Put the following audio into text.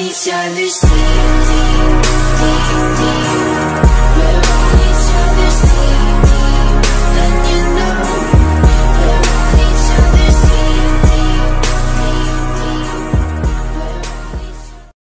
miss understanding